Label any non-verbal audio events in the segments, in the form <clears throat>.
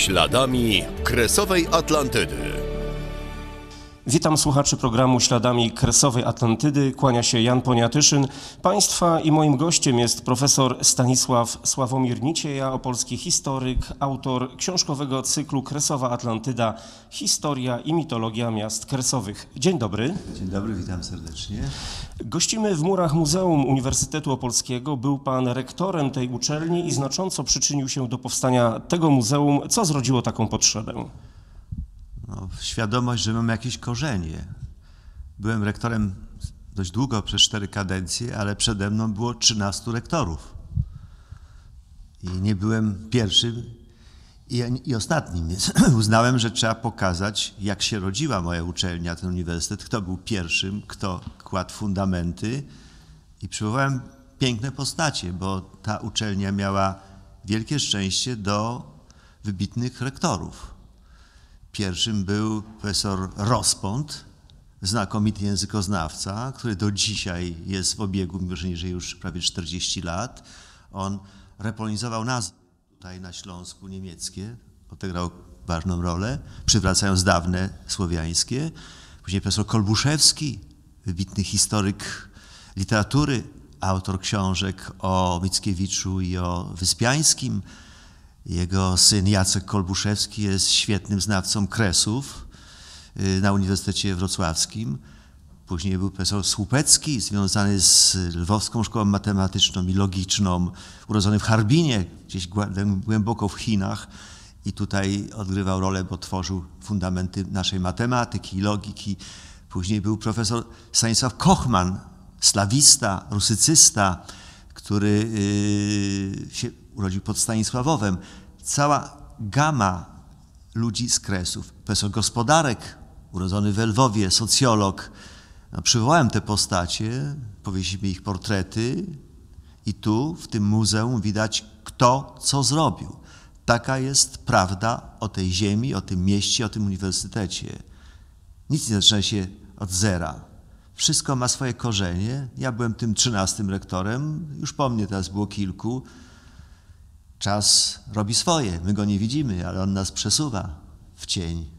Śladami Kresowej Atlantydy. Witam słuchaczy programu Śladami Kresowej Atlantydy. Kłania się Jan Poniatyszyn. Państwa i moim gościem jest profesor Stanisław Sławomir Nicieja, opolski historyk, autor książkowego cyklu Kresowa Atlantyda Historia i mitologia miast kresowych. Dzień dobry. Dzień dobry, witam serdecznie. Gościmy w murach Muzeum Uniwersytetu Opolskiego. Był pan rektorem tej uczelni i znacząco przyczynił się do powstania tego muzeum. Co zrodziło taką potrzebę? No, świadomość, że mam jakieś korzenie. Byłem rektorem dość długo, przez cztery kadencje, ale przede mną było 13 rektorów. I nie byłem pierwszym i, i ostatnim, więc <clears throat> uznałem, że trzeba pokazać, jak się rodziła moja uczelnia, ten uniwersytet, kto był pierwszym, kto kładł fundamenty. I przywołałem piękne postacie, bo ta uczelnia miała wielkie szczęście do wybitnych rektorów. Pierwszym był profesor Rospont, znakomity językoznawca, który do dzisiaj jest w obiegu, mimo że już prawie 40 lat. On repolonizował nazwy tutaj na Śląsku niemieckie, odegrał ważną rolę, przywracając dawne słowiańskie. Później profesor Kolbuszewski, wybitny historyk literatury, autor książek o Mickiewiczu i o Wyspiańskim. Jego syn Jacek Kolbuszewski jest świetnym znawcą kresów na Uniwersytecie Wrocławskim. Później był profesor Słupecki, związany z Lwowską Szkołą Matematyczną i Logiczną, urodzony w Harbinie, gdzieś głęboko w Chinach. I tutaj odgrywał rolę, bo tworzył fundamenty naszej matematyki i logiki. Później był profesor Stanisław Kochman, slawista, rusycysta, który się urodził pod Stanisławowem. Cała gama ludzi z Kresów. Profesor Gospodarek, urodzony w Lwowie, socjolog. No, przywołałem te postacie, powiesimy ich portrety i tu, w tym muzeum widać kto co zrobił. Taka jest prawda o tej ziemi, o tym mieście, o tym uniwersytecie. Nic nie zaczyna się od zera. Wszystko ma swoje korzenie. Ja byłem tym trzynastym rektorem, już po mnie teraz było kilku. Czas robi swoje, my go nie widzimy, ale on nas przesuwa w cień.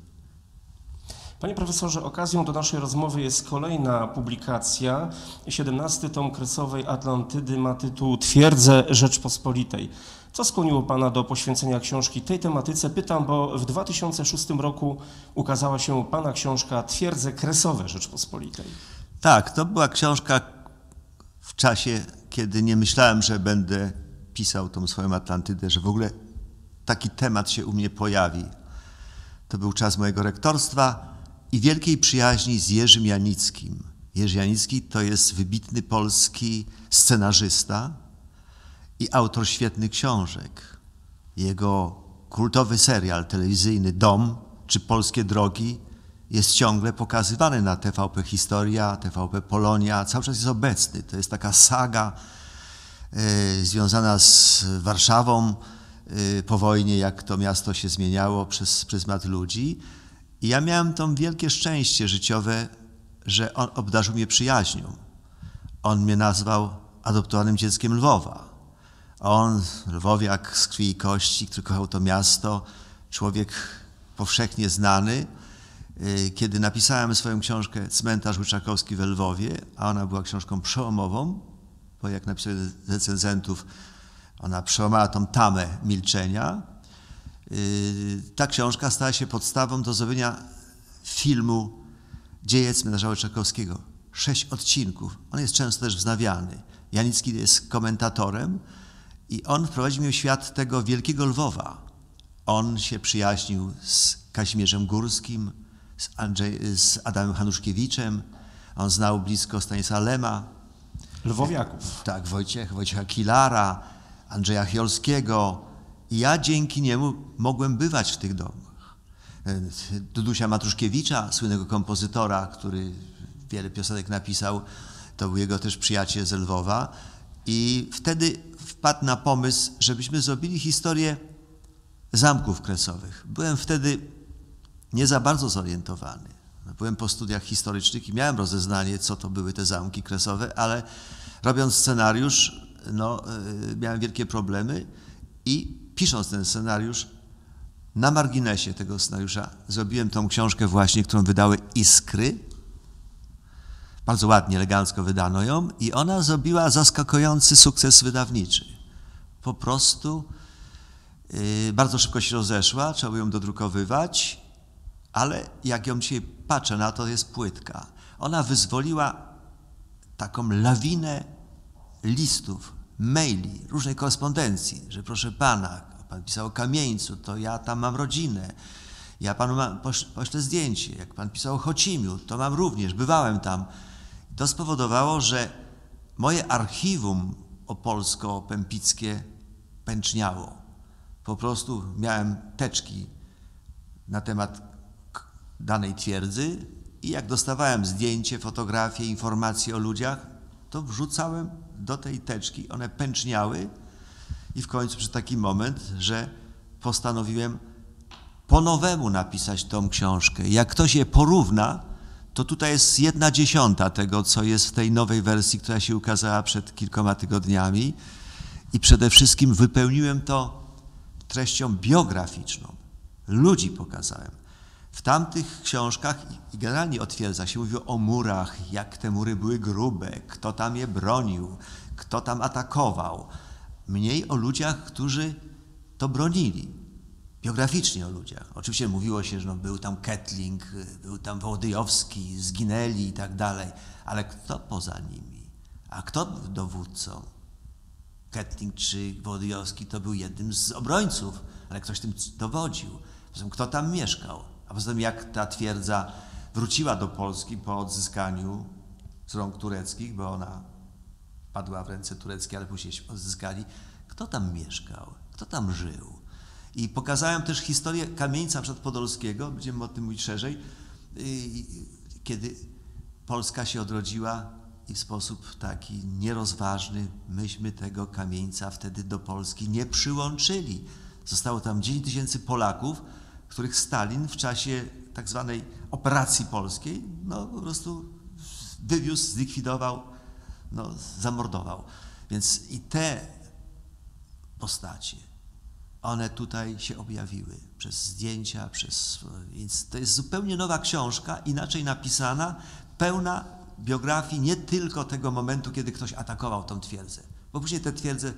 Panie profesorze, okazją do naszej rozmowy jest kolejna publikacja. 17 tom Kresowej Atlantydy ma tytuł Twierdze Rzeczpospolitej. Co skłoniło Pana do poświęcenia książki tej tematyce? Pytam, bo w 2006 roku ukazała się Pana książka Twierdze Kresowe Rzeczpospolitej. Tak, to była książka w czasie, kiedy nie myślałem, że będę pisał tą swoją Atlantydę, że w ogóle taki temat się u mnie pojawi. To był czas mojego rektorstwa i wielkiej przyjaźni z Jerzym Janickim. Jerzy Janicki to jest wybitny polski scenarzysta i autor świetnych książek. Jego kultowy serial telewizyjny Dom czy Polskie Drogi jest ciągle pokazywany na TVP Historia, TVP Polonia, cały czas jest obecny. To jest taka saga związana z Warszawą y, po wojnie, jak to miasto się zmieniało przez pryzmat ludzi. I ja miałem to wielkie szczęście życiowe, że on obdarzył mnie przyjaźnią. On mnie nazwał adoptowanym dzieckiem Lwowa. On, lwowiak z krwi i kości, który kochał to miasto, człowiek powszechnie znany, kiedy napisałem swoją książkę Cmentarz Łyczakowski w Lwowie, a ona była książką przełomową, bo jak napisałem recenzentów, ona przełamała tą tamę milczenia. Ta książka stała się podstawą do zrobienia filmu Dzieje Cmentarza Łyczakowskiego. Sześć odcinków. On jest często też wznawiany. Janicki jest komentatorem i on wprowadził mnie w świat tego wielkiego Lwowa. On się przyjaźnił z Kazimierzem Górskim, z, Andrzej, z Adamem Hanuszkiewiczem. On znał blisko Stanisława Lema. Lwowiaków. Tak, Wojciech, Wojciecha Kilara, Andrzeja Chiolskiego. I ja dzięki niemu mogłem bywać w tych domach. Dudusia Matruszkiewicza, słynnego kompozytora, który wiele piosenek napisał, to był jego też przyjaciel z Lwowa. I wtedy wpadł na pomysł, żebyśmy zrobili historię zamków kresowych. Byłem wtedy nie za bardzo zorientowany. Byłem po studiach historycznych i miałem rozeznanie, co to były te zamki kresowe, ale robiąc scenariusz, no, miałem wielkie problemy i pisząc ten scenariusz, Na marginesie tego scenariusza zrobiłem tą książkę właśnie, którą wydały Iskry. Bardzo ładnie, elegancko wydano ją i ona zrobiła zaskakujący sukces wydawniczy. Po prostu yy, bardzo szybko się rozeszła, trzeba było ją dodrukowywać, ale jak ją dzisiaj patrzę na to, jest płytka. Ona wyzwoliła taką lawinę listów, maili, różnej korespondencji, że proszę pana, pan pisał o kamieńcu, to ja tam mam rodzinę, ja panu mam, poś, poślę zdjęcie, jak pan pisał o Chocimiu, to mam również, bywałem tam. To spowodowało, że moje archiwum opolsko-pępickie pęczniało. Po prostu miałem teczki na temat danej twierdzy i jak dostawałem zdjęcie, fotografię, informacje o ludziach, to wrzucałem do tej teczki, one pęczniały i w końcu przyszedł taki moment, że postanowiłem po nowemu napisać tą książkę. Jak ktoś je porówna, to tutaj jest jedna dziesiąta tego, co jest w tej nowej wersji, która się ukazała przed kilkoma tygodniami. I przede wszystkim wypełniłem to treścią biograficzną. Ludzi pokazałem. W tamtych książkach i generalnie o się mówiło o murach, jak te mury były grube, kto tam je bronił, kto tam atakował. Mniej o ludziach, którzy to bronili. Biograficznie o ludziach. Oczywiście mówiło się, że no, był tam Ketling, był tam Wołodyjowski, zginęli i tak dalej, ale kto poza nimi? A kto był dowódcą? Ketling czy Wołodyjowski to był jednym z obrońców, ale ktoś tym dowodził. Kto tam mieszkał? A poza tym, jak ta twierdza wróciła do Polski po odzyskaniu z rąk tureckich, bo ona padła w ręce tureckie, ale później odzyskali. Kto tam mieszkał? Kto tam żył? I pokazałem też historię kamieńca przedpodolskiego, będziemy o tym mówić szerzej, kiedy Polska się odrodziła i w sposób taki nierozważny myśmy tego kamieńca wtedy do Polski nie przyłączyli. Zostało tam 10 tysięcy Polaków, których Stalin w czasie tak zwanej operacji polskiej no, po prostu wywiózł, zlikwidował, no, zamordował. Więc i te postacie, one tutaj się objawiły przez zdjęcia, przez. Więc to jest zupełnie nowa książka, inaczej napisana, pełna biografii nie tylko tego momentu, kiedy ktoś atakował tą twierdzę, bo później te twierdze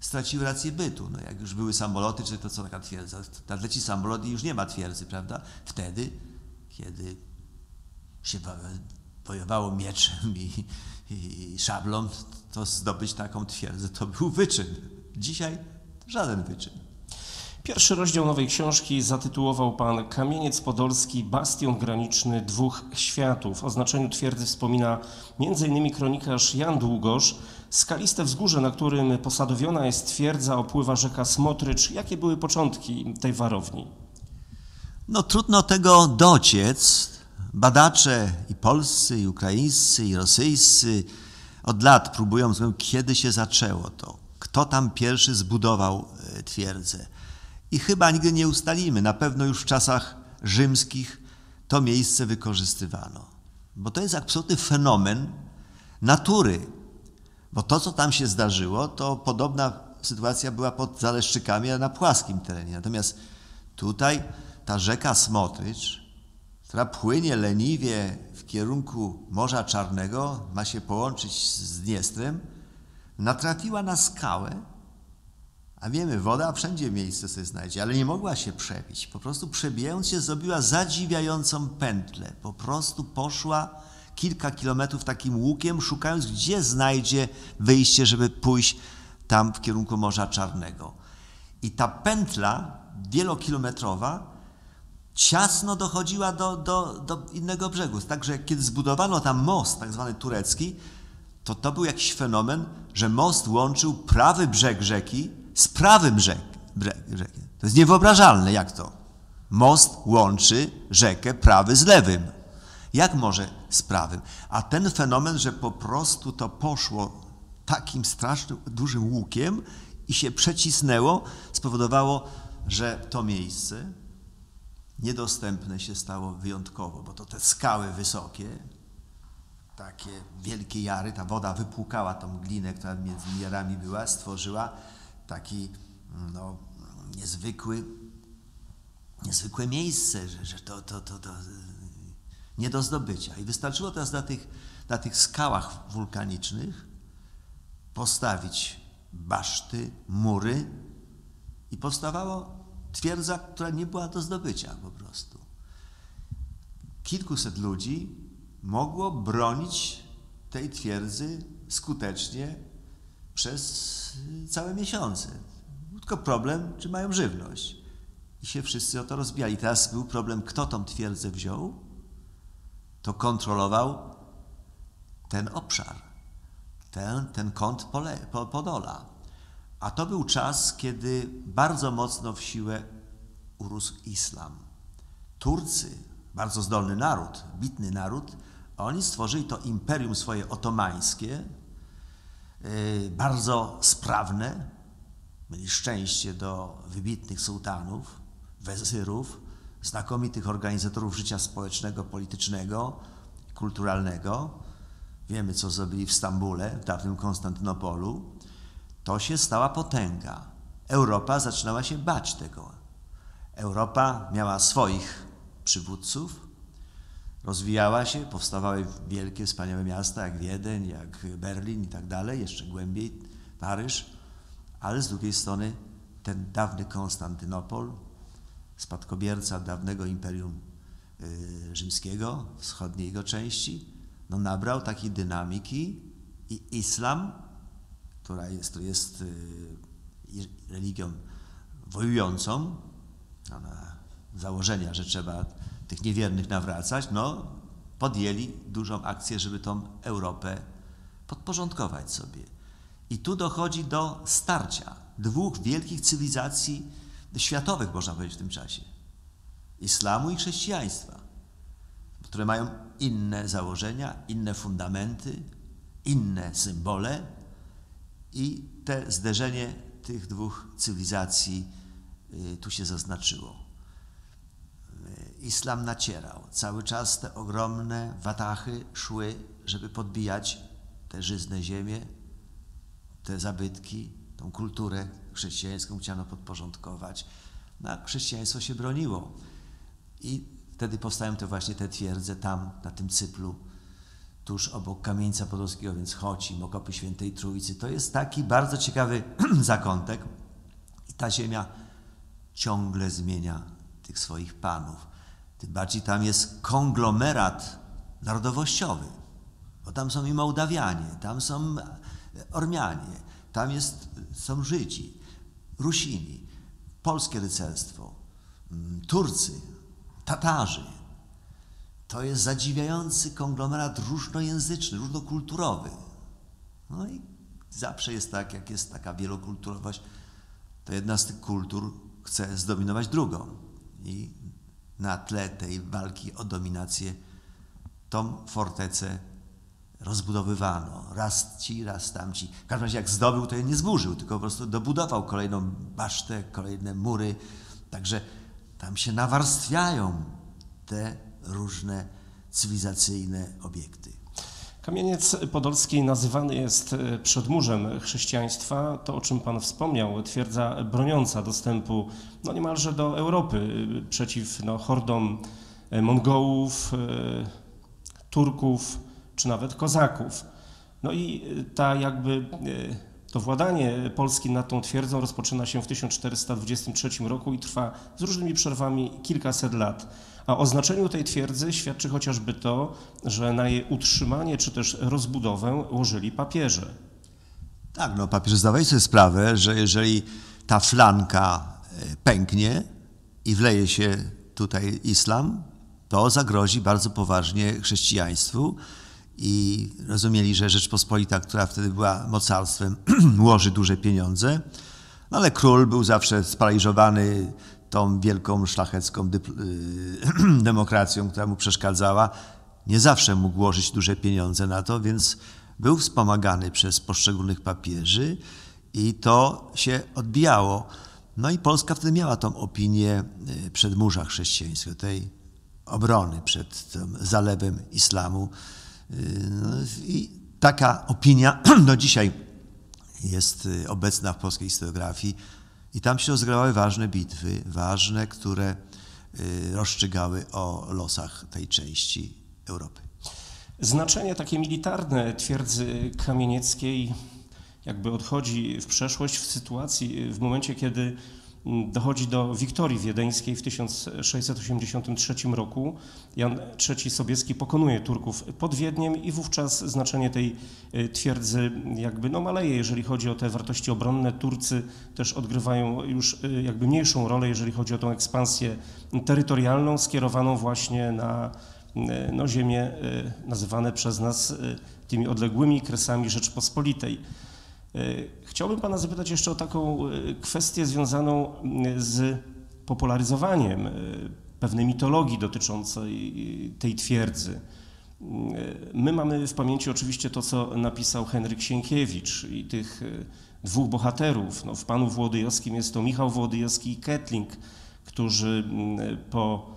straciły rację bytu. No jak już były samoloty, czy to co taka twierdza? Tak leci samolot i już nie ma twierdzy, prawda? Wtedy, kiedy się wojowało mieczem i, i szablą, to zdobyć taką twierdzę to był wyczyn. Dzisiaj żaden wyczyn. Pierwszy rozdział nowej książki zatytułował pan Kamieniec Podolski, bastion graniczny dwóch światów. O znaczeniu twierdzy wspomina m.in. kronikarz Jan Długosz. Skaliste wzgórze, na którym posadowiona jest twierdza, opływa rzeka Smotrycz. Jakie były początki tej warowni? No trudno tego dociec. Badacze i polscy, i ukraińscy, i rosyjscy od lat próbują zrozumieć, kiedy się zaczęło to. Kto tam pierwszy zbudował e, twierdzę. I chyba nigdy nie ustalimy. Na pewno już w czasach rzymskich to miejsce wykorzystywano. Bo to jest absolutny fenomen natury. Bo to, co tam się zdarzyło, to podobna sytuacja była pod Zaleszczykami, ale na płaskim terenie. Natomiast tutaj ta rzeka Smotrycz, która płynie leniwie w kierunku Morza Czarnego, ma się połączyć z Dniestrem, natrafiła na skałę, a wiemy, woda wszędzie miejsce sobie znajdzie, ale nie mogła się przebić. Po prostu przebijając się zrobiła zadziwiającą pętlę. Po prostu poszła kilka kilometrów takim łukiem, szukając, gdzie znajdzie wyjście, żeby pójść tam w kierunku Morza Czarnego. I ta pętla wielokilometrowa ciasno dochodziła do, do, do innego brzegu. Także kiedy zbudowano tam most, tak zwany turecki, to to był jakiś fenomen, że most łączył prawy brzeg rzeki z prawym rzek, rzeki. To jest niewyobrażalne, jak to? Most łączy rzekę prawy z lewym. Jak może z prawym? A ten fenomen, że po prostu to poszło takim strasznym, dużym łukiem i się przecisnęło, spowodowało, że to miejsce niedostępne się stało wyjątkowo, bo to te skały wysokie, takie wielkie jary, ta woda wypłukała tą glinę, która między jarami była, stworzyła taki no, niezwykły niezwykłe miejsce, że, że to, to, to, to nie do zdobycia. I wystarczyło teraz na tych, na tych skałach wulkanicznych postawić baszty, mury i powstawała twierdza, która nie była do zdobycia po prostu. Kilkuset ludzi mogło bronić tej twierdzy skutecznie przez całe miesiące. Tylko problem, czy mają żywność. I się wszyscy o to rozbijali. Teraz był problem, kto tą twierdzę wziął, to kontrolował ten obszar, ten, ten kąt pole, Podola. A to był czas, kiedy bardzo mocno w siłę urósł islam. Turcy, bardzo zdolny naród, bitny naród, oni stworzyli to imperium swoje otomańskie, bardzo sprawne, mieli szczęście do wybitnych sułtanów, wezyrów, znakomitych organizatorów życia społecznego, politycznego, kulturalnego. Wiemy, co zrobili w Stambule, w dawnym Konstantynopolu. To się stała potęga. Europa zaczynała się bać tego. Europa miała swoich przywódców, rozwijała się, powstawały wielkie, wspaniałe miasta jak Wiedeń, jak Berlin i tak dalej, jeszcze głębiej Paryż, ale z drugiej strony ten dawny Konstantynopol, spadkobierca dawnego Imperium y, Rzymskiego, wschodniej jego części, no nabrał takiej dynamiki i islam, która jest, to jest y, religią wojującą, ona założenia, że trzeba tych niewiernych nawracać, no podjęli dużą akcję, żeby tą Europę podporządkować sobie. I tu dochodzi do starcia dwóch wielkich cywilizacji światowych, można powiedzieć, w tym czasie. Islamu i chrześcijaństwa, które mają inne założenia, inne fundamenty, inne symbole i te zderzenie tych dwóch cywilizacji y, tu się zaznaczyło. Islam nacierał. Cały czas te ogromne watachy szły, żeby podbijać te żyzne ziemie, te zabytki, tą kulturę chrześcijańską chciano podporządkować. No, chrześcijaństwo się broniło. I wtedy powstają te właśnie te twierdze tam, na tym cyplu, tuż obok Kamieńca Podolskiego, więc Chocim, okopy Świętej Trójcy. To jest taki bardzo ciekawy <clears throat> zakątek i ta ziemia ciągle zmienia tych swoich panów. Tym bardziej tam jest konglomerat narodowościowy, bo tam są i Mołdawianie, tam są Ormianie, tam jest, są Żydzi, Rusini, polskie rycerstwo, mm, Turcy, Tatarzy. To jest zadziwiający konglomerat różnojęzyczny, różnokulturowy. No i zawsze jest tak, jak jest taka wielokulturowość, to jedna z tych kultur chce zdominować drugą. I na tle tej walki o dominację tą fortecę rozbudowywano. Raz ci, raz tamci. W każdym razie jak zdobył, to je nie zburzył, tylko po prostu dobudował kolejną basztę, kolejne mury. Także tam się nawarstwiają te różne cywilizacyjne obiekty. Kamieniec Podolski nazywany jest e, przedmurzem chrześcijaństwa. To, o czym Pan wspomniał, twierdza broniąca dostępu no niemalże do Europy e, przeciw no, hordom e, Mongołów, Turków, czy nawet kozaków. No i ta jakby to władanie Polski nad tą twierdzą rozpoczyna się w 1423 roku i trwa z różnymi przerwami kilkaset lat. A o znaczeniu tej twierdzy świadczy chociażby to, że na jej utrzymanie czy też rozbudowę łożyli papieże. Tak, no papież zdawał sobie sprawę, że jeżeli ta flanka y, pęknie i wleje się tutaj islam, to zagrozi bardzo poważnie chrześcijaństwu i rozumieli, że Rzeczpospolita, która wtedy była mocarstwem, <clears throat> łoży duże pieniądze, no ale król był zawsze sparaliżowany tą wielką szlachecką y, <clears throat> demokracją, która mu przeszkadzała. Nie zawsze mógł łożyć duże pieniądze na to, więc był wspomagany przez poszczególnych papieży i to się odbijało. No i Polska wtedy miała tą opinię y, przedmurza chrześcijańskiego, tej obrony przed tym zalewem islamu. No I taka opinia <clears throat> do dzisiaj jest y, obecna w polskiej historiografii i tam się rozgrywały ważne bitwy, ważne, które y, rozstrzygały o losach tej części Europy. Znaczenie takie militarne twierdzy kamienieckiej jakby odchodzi w przeszłość w sytuacji, w momencie, kiedy dochodzi do Wiktorii Wiedeńskiej w 1683 roku. Jan III Sobieski pokonuje Turków pod Wiedniem i wówczas znaczenie tej y, twierdzy jakby no maleje, jeżeli chodzi o te wartości obronne. Turcy też odgrywają już y, jakby mniejszą rolę, jeżeli chodzi o tą ekspansję terytorialną skierowaną właśnie na y, no, ziemie nazywane przez nas tymi odległymi kresami Rzeczpospolitej. Chciałbym Pana zapytać jeszcze o taką kwestię związaną z popularyzowaniem pewnej mitologii dotyczącej tej twierdzy. My mamy w pamięci oczywiście to, co napisał Henryk Sienkiewicz i tych dwóch bohaterów. No, w panu Włodyjowskim jest to Michał Włodyjowski i Ketling, którzy po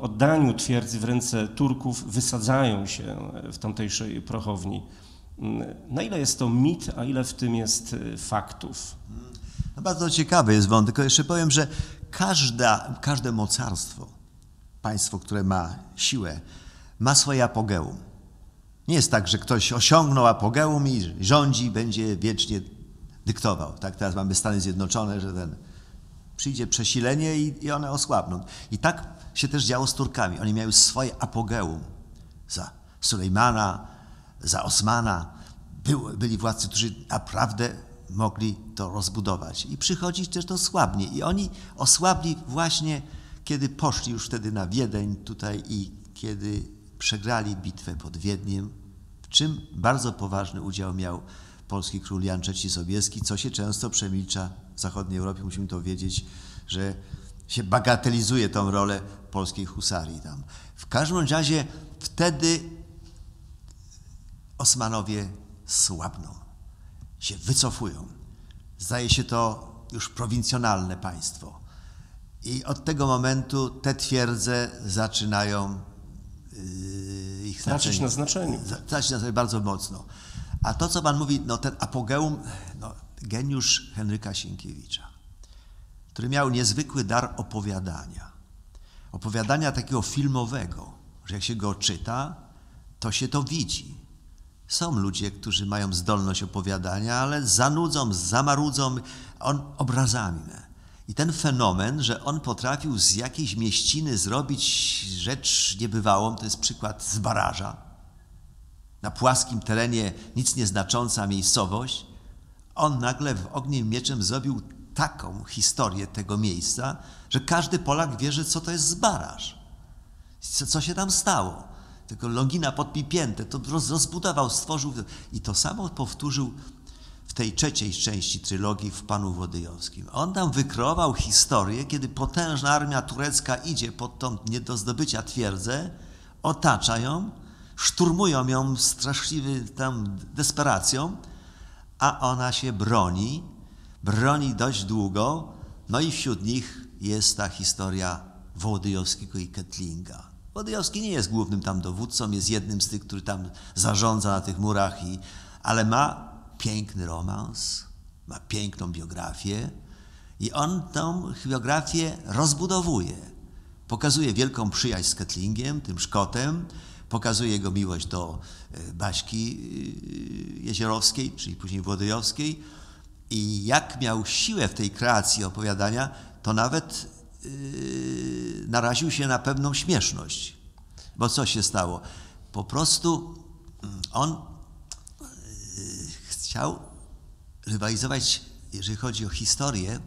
oddaniu twierdzy w ręce Turków wysadzają się w tamtejszej prochowni. Na ile jest to mit, a ile w tym jest faktów? No bardzo ciekawy jest wątek, tylko jeszcze powiem, że każda, każde mocarstwo państwo, które ma siłę, ma swoje apogeum. Nie jest tak, że ktoś osiągnął apogeum i rządzi, będzie wiecznie dyktował. Tak teraz mamy Stany Zjednoczone, że ten przyjdzie przesilenie i, i one osłabną. I tak się też działo z Turkami. Oni miały swoje apogeum. Za Sulejmana, za Osmana. Był, byli władcy, którzy naprawdę mogli to rozbudować. I przychodzi też to słabnie. I oni osłabli właśnie kiedy poszli już wtedy na Wiedeń tutaj i kiedy przegrali bitwę pod Wiedniem, w czym bardzo poważny udział miał polski król Jan III Sobieski, co się często przemilcza w zachodniej Europie, musimy to wiedzieć, że się bagatelizuje tą rolę polskiej husarii tam. W każdym razie wtedy Osmanowie słabną, się wycofują. Zdaje się to już prowincjonalne państwo. I od tego momentu te twierdze zaczynają yy, ich tracić na znaczeniu. Tracić na znaczeniu bardzo mocno. A to, co Pan mówi, no ten apogeum, no, geniusz Henryka Sienkiewicza, który miał niezwykły dar opowiadania. Opowiadania takiego filmowego, że jak się go czyta, to się to widzi. Są ludzie, którzy mają zdolność opowiadania, ale zanudzą, zamarudzą on obrazami. I ten fenomen, że on potrafił z jakiejś mieściny zrobić rzecz niebywałą, to jest przykład z baraża. Na płaskim terenie nic nieznacząca miejscowość, on nagle w ogniem mieczem zrobił taką historię tego miejsca, że każdy Polak wierzy, co to jest z baraż. Co, co się tam stało. Tylko Longina podpipięte, to rozbudował, stworzył. I to samo powtórzył tej trzeciej części trylogii w Panu Włodyjowskim. On tam wykreował historię, kiedy potężna armia turecka idzie pod tą nie do zdobycia twierdzę, otacza ją, szturmują ją straszliwy tam desperacją, a ona się broni, broni dość długo, no i wśród nich jest ta historia Wołodyjowskiego i Ketlinga. Wołodyjowski nie jest głównym tam dowódcą, jest jednym z tych, który tam zarządza na tych murach, i, ale ma piękny romans, ma piękną biografię i on tą biografię rozbudowuje. Pokazuje wielką przyjaźń z Ketlingiem, tym Szkotem, pokazuje jego miłość do e, Baśki e, Jezierowskiej, czyli później Włodyjowskiej i jak miał siłę w tej kreacji opowiadania, to nawet naraził się na pewną śmieszność. Bo co się stało? Po prostu mm, on chciał rywalizować, jeżeli chodzi o historię,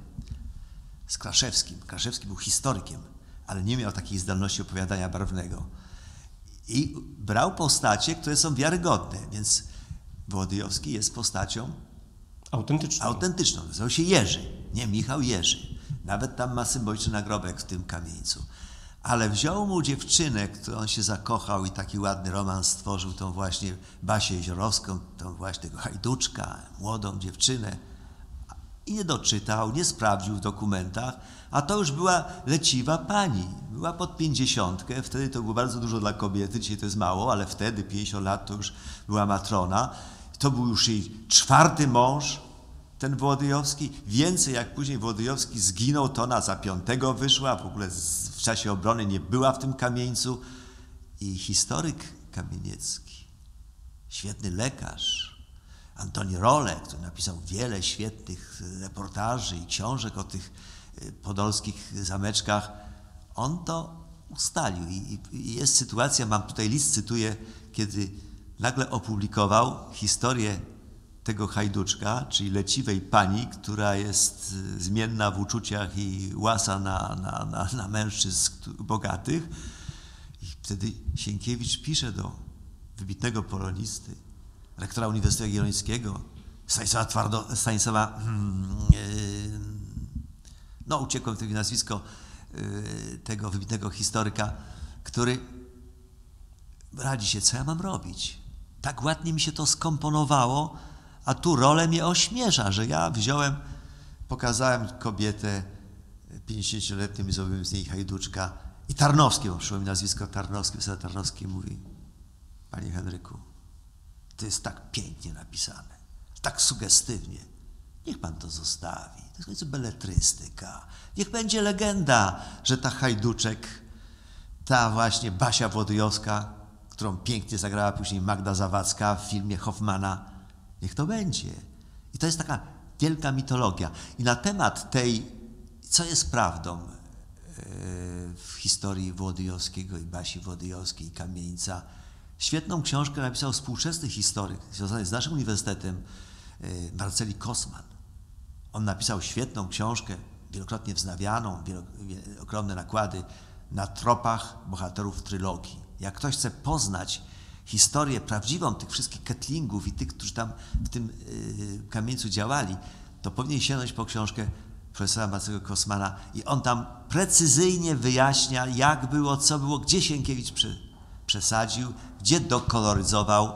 z Kraszewskim. Kraszewski był historykiem, ale nie miał takiej zdolności opowiadania barwnego. I brał postacie, które są wiarygodne, więc Wołodyjowski jest postacią autentyczną. autentyczną. Nazywał się Jerzy, nie Michał Jerzy. Nawet tam ma symboliczny nagrobek w tym kamieńcu ale wziął mu dziewczynę, którą się zakochał i taki ładny romans stworzył, tą właśnie Basię Jeziorowską, tą właśnie tego hajduczka, młodą dziewczynę. I nie doczytał, nie sprawdził w dokumentach, a to już była leciwa pani. Była pod pięćdziesiątkę, wtedy to było bardzo dużo dla kobiety, dzisiaj to jest mało, ale wtedy, 50 lat, to już była matrona. To był już jej czwarty mąż ten Wołodyjowski. Więcej jak później Wołodyjowski zginął, to ona za piątego wyszła, w ogóle w czasie obrony nie była w tym kamieńcu. I historyk kamieniecki, świetny lekarz, Antoni Rolek, który napisał wiele świetnych reportaży i książek o tych y, podolskich zameczkach, on to ustalił. I, i jest sytuacja, mam tutaj list, cytuję, kiedy nagle opublikował historię tego hajduczka, czyli leciwej pani, która jest y, zmienna w uczuciach i łasa na, na, na, na mężczyzn bogatych. I wtedy Sienkiewicz pisze do wybitnego polonisty, rektora Uniwersytetu Jagiellońskiego, Stanisława Twardo, Stanisława, mm, yy, no uciekłem w tego nazwisko, yy, tego wybitnego historyka, który radzi się, co ja mam robić. Tak ładnie mi się to skomponowało, a tu rolę mnie ośmiesza, że ja wziąłem, pokazałem kobietę 50-letnią i zrobiłem z niej hajduczka. I Tarnowski, bo przyszło mi nazwisko Tarnowski, Wysada Tarnowski mówi, panie Henryku, to jest tak pięknie napisane, tak sugestywnie. Niech pan to zostawi. To jest końcu beletrystyka. Niech będzie legenda, że ta hajduczek, ta właśnie Basia Włodyjowska, którą pięknie zagrała później Magda Zawadzka w filmie Hoffmana, niech to będzie. I to jest taka wielka mitologia. I na temat tej, co jest prawdą e, w historii Włodyjowskiego i Basi Włodyjowskiej i Kamieńca, świetną książkę napisał współczesny historyk związany z naszym uniwersytetem, e, Marceli Kosman. On napisał świetną książkę, wielokrotnie wznawianą, wielo- ogromne nakłady, na tropach bohaterów trylogii. Jak ktoś chce poznać historię prawdziwą tych wszystkich ketlingów i tych, którzy tam w tym yy, kamieńcu działali, to powinien sięgnąć po książkę profesora Macego Kosmana i on tam precyzyjnie wyjaśnia, jak było, co było, gdzie Sienkiewicz prze, przesadził, gdzie dokoloryzował,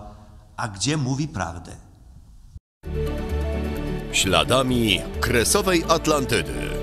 a gdzie mówi prawdę. Śladami Kresowej Atlantydy.